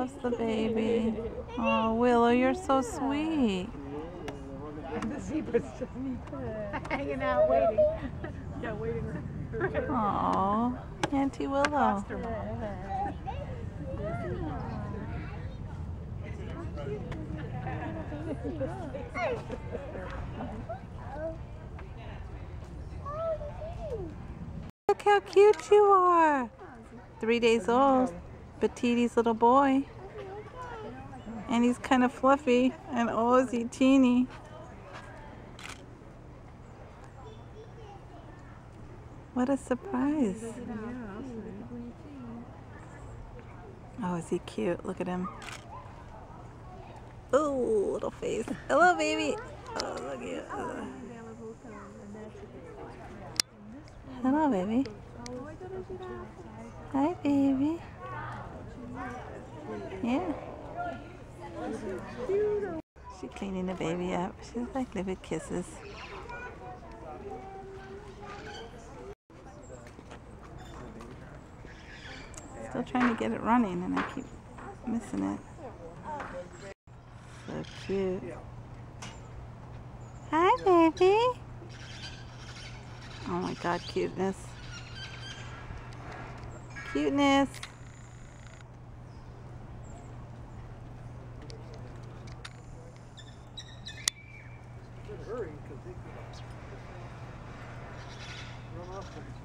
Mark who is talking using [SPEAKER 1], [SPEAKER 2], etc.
[SPEAKER 1] loves the baby. Oh, Willow, you're so sweet.
[SPEAKER 2] And the zebra's just hanging out waiting.
[SPEAKER 3] Yeah, waiting.
[SPEAKER 1] Oh, Auntie Willow. Look how cute you are. Three days old. Petiti's little boy. And he's kind of fluffy. And oh, is he teeny. What a surprise. Oh, is he cute? Look at him. Oh, little face. Hello, baby. Oh, look at you. Hello, baby. Hi, baby. Yeah. She's cleaning the baby up. She's like little kisses. Still trying to get it running and I keep missing it. So cute. Hi, baby. Oh my god, cuteness. Cuteness.
[SPEAKER 4] Nossa.